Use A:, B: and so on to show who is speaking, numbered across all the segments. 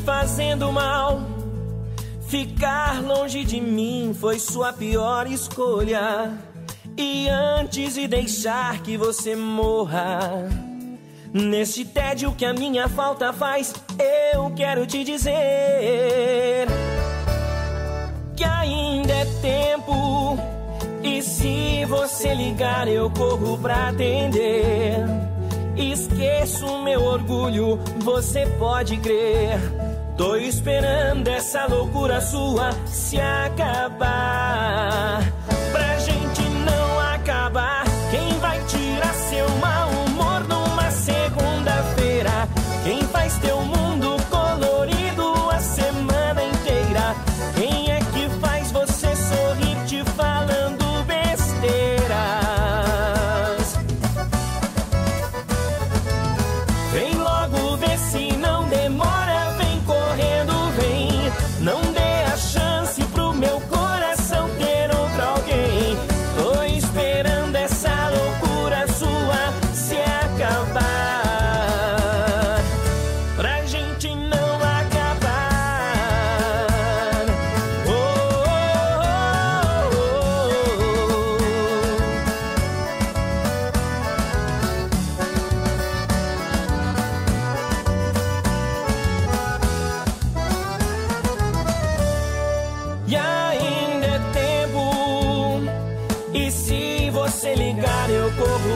A: fazendo mal. Ficar longe de mim foi sua pior escolha. E antes de deixar que você morra, neste tédio que a minha falta faz, eu quero te dizer que ainda é tempo. E se você ligar, eu corro pra atender. Esqueço meu orgulho, você pode crer. Tô esperando essa loucura sua se acabar.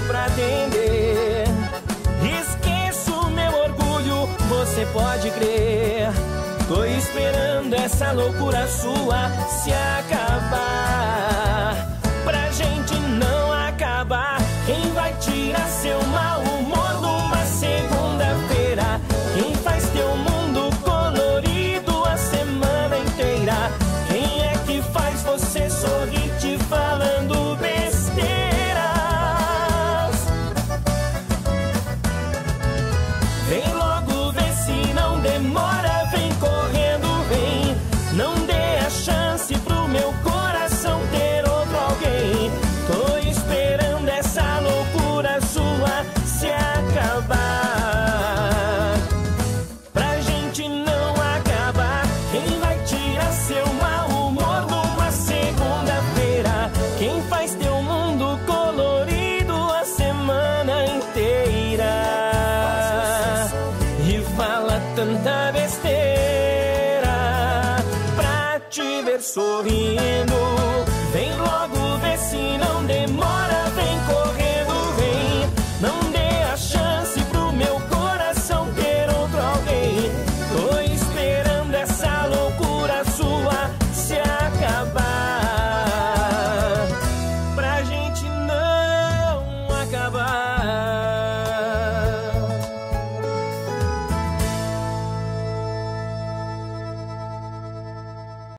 A: pra atender. Esqueço meu orgulho, você pode crer. Tô esperando essa loucura sua se acabar. Pra gente não acabar, quem vai tirar seu mal? more. sorrindo.